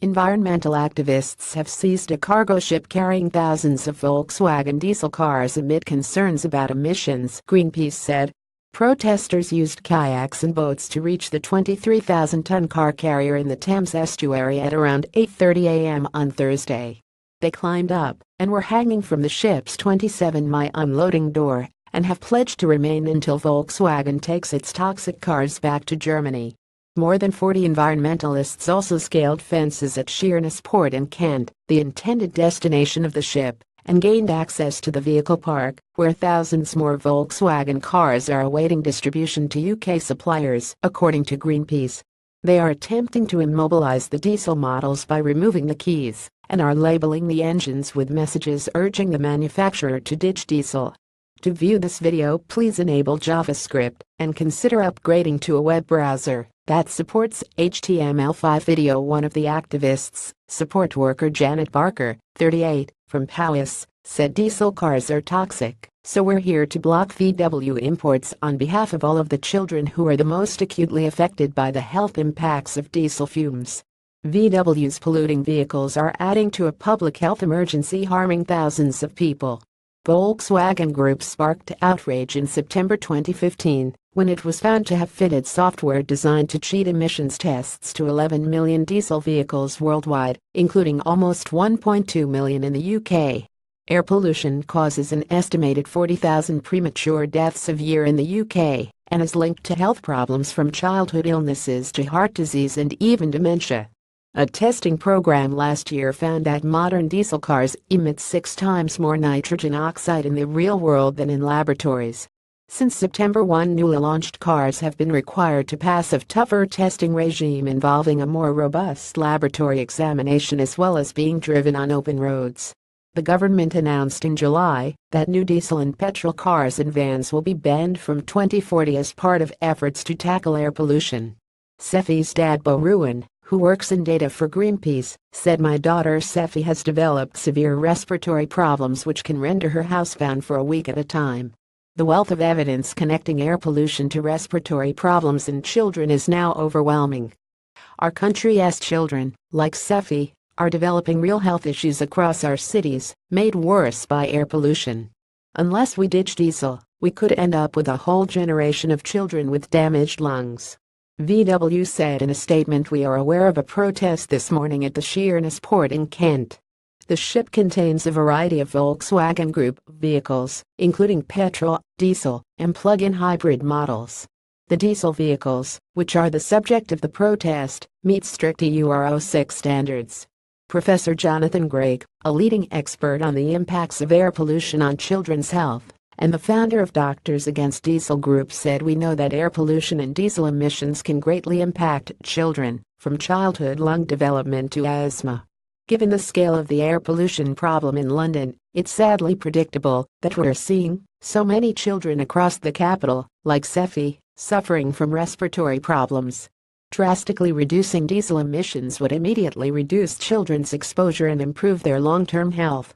environmental activists have seized a cargo ship carrying thousands of Volkswagen diesel cars amid concerns about emissions, Greenpeace said. Protesters used kayaks and boats to reach the 23,000-ton car carrier in the Thames estuary at around 8.30 a.m. on Thursday. They climbed up and were hanging from the ship's 27-mi unloading door and have pledged to remain until Volkswagen takes its toxic cars back to Germany. More than 40 environmentalists also scaled fences at Sheerness Port in Kent, the intended destination of the ship, and gained access to the vehicle park, where thousands more Volkswagen cars are awaiting distribution to UK suppliers, according to Greenpeace. They are attempting to immobilize the diesel models by removing the keys and are labeling the engines with messages urging the manufacturer to ditch diesel. To view this video please enable JavaScript and consider upgrading to a web browser that supports HTML5 video one of the activists, support worker Janet Barker, 38, from Powys, said diesel cars are toxic, so we're here to block VW imports on behalf of all of the children who are the most acutely affected by the health impacts of diesel fumes. VW's polluting vehicles are adding to a public health emergency harming thousands of people. Volkswagen Group sparked outrage in September 2015 when it was found to have fitted software designed to cheat emissions tests to 11 million diesel vehicles worldwide, including almost 1.2 million in the UK. Air pollution causes an estimated 40,000 premature deaths a year in the UK and is linked to health problems from childhood illnesses to heart disease and even dementia. A testing program last year found that modern diesel cars emit six times more nitrogen oxide in the real world than in laboratories. Since September 1 newly launched cars have been required to pass a tougher testing regime involving a more robust laboratory examination as well as being driven on open roads. The government announced in July that new diesel and petrol cars and vans will be banned from 2040 as part of efforts to tackle air pollution. Seffi's dad Bo Ruin, who works in data for Greenpeace, said my daughter Seffi has developed severe respiratory problems which can render her housebound for a week at a time. The wealth of evidence connecting air pollution to respiratory problems in children is now overwhelming. Our country's children, like Seffi, are developing real health issues across our cities, made worse by air pollution. Unless we ditch diesel, we could end up with a whole generation of children with damaged lungs. VW said in a statement we are aware of a protest this morning at the Sheerness port in Kent. The ship contains a variety of Volkswagen Group vehicles, including petrol, diesel, and plug-in hybrid models. The diesel vehicles, which are the subject of the protest, meet strict Euro 6 standards. Professor Jonathan Grigg, a leading expert on the impacts of air pollution on children's health, and the founder of Doctors Against Diesel Group said we know that air pollution and diesel emissions can greatly impact children, from childhood lung development to asthma. Given the scale of the air pollution problem in London, it's sadly predictable that we're seeing so many children across the capital, like Seffi, suffering from respiratory problems. Drastically reducing diesel emissions would immediately reduce children's exposure and improve their long-term health.